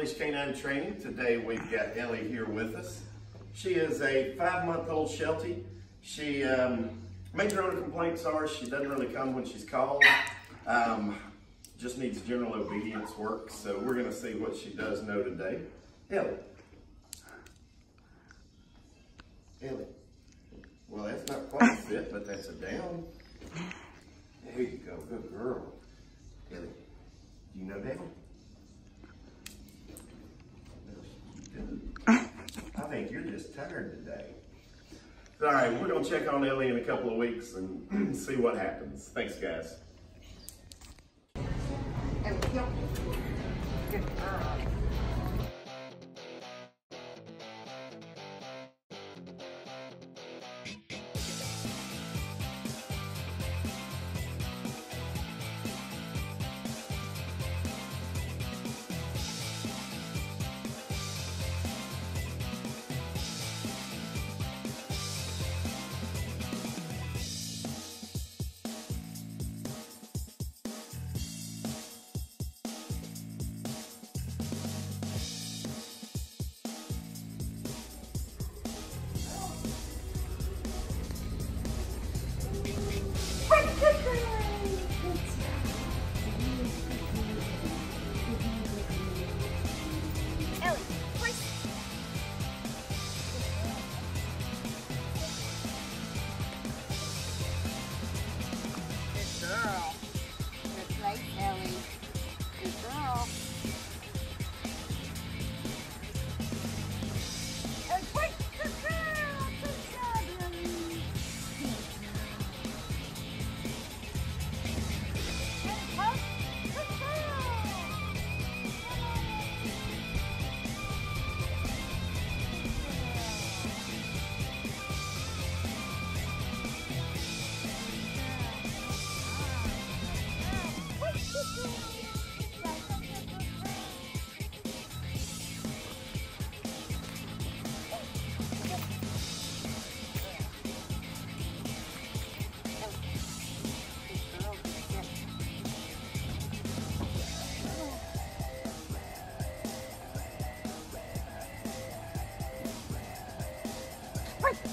training. Today we've got Ellie here with us. She is a five-month-old Sheltie. She, um, major owner complaints are she doesn't really come when she's called. Um, just needs general obedience work. So we're gonna see what she does know today. Ellie. Ellie. Well, that's not quite a fit, but that's a down. There you go, good girl. Ellie, do you know Daddy? Today. All right, we're gonna check on Ellie in a couple of weeks and see what happens. Thanks, guys.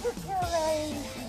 Ellie.